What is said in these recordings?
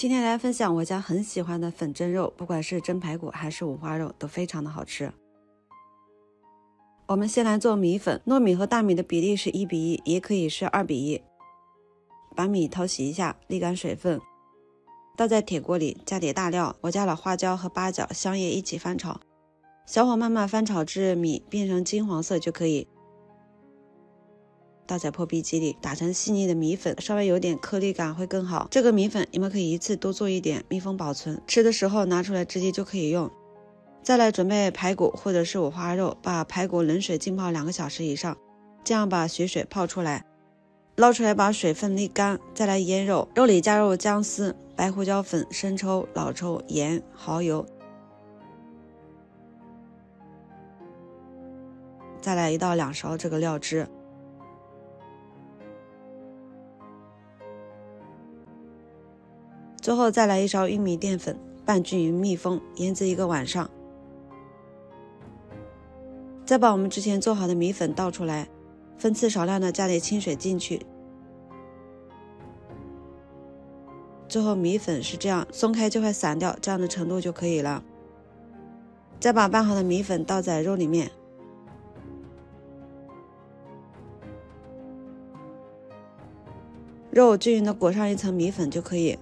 今天来分享我家很喜欢的粉蒸肉，不管是蒸排骨还是五花肉，都非常的好吃。我们先来做米粉，糯米和大米的比例是一比一，也可以是二比一。把米淘洗一下，沥干水分，倒在铁锅里，加点大料，我加了花椒和八角、香叶一起翻炒，小火慢慢翻炒至米变成金黄色就可以。倒在破壁机里，打成细腻的米粉，稍微有点颗粒感会更好。这个米粉你们可以一次多做一点，密封保存，吃的时候拿出来直接就可以用。再来准备排骨或者是五花肉，把排骨冷水浸泡两个小时以上，这样把血水泡出来，捞出来把水分沥干，再来腌肉。肉里加入姜丝、白胡椒粉、生抽、老抽、盐、蚝油，再来一到两勺这个料汁，最后再来一勺玉米淀粉，拌均匀密封，腌制一个晚上。再把我们之前做好的米粉倒出来，分次少量的加点清水进去。最后米粉是这样，松开就会散掉，这样的程度就可以了。再把拌好的米粉倒在肉里面，肉均匀的裹上一层米粉就可以，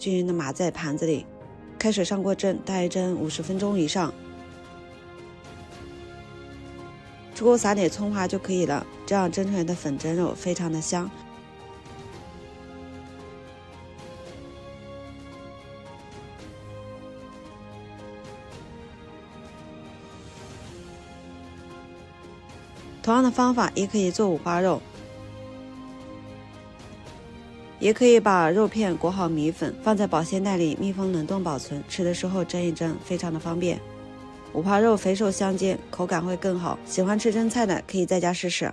均匀的码在盘子里。开水上锅蒸，大约蒸五十分钟以上。出锅撒点葱花就可以了，这样蒸出来的粉蒸肉非常的香。同样的方法也可以做五花肉。也可以把肉片裹好米粉，放在保鲜袋里密封冷冻保存，吃的时候蒸一蒸，非常的方便。五花肉肥瘦相间，口感会更好。喜欢吃蒸菜的可以在家试试。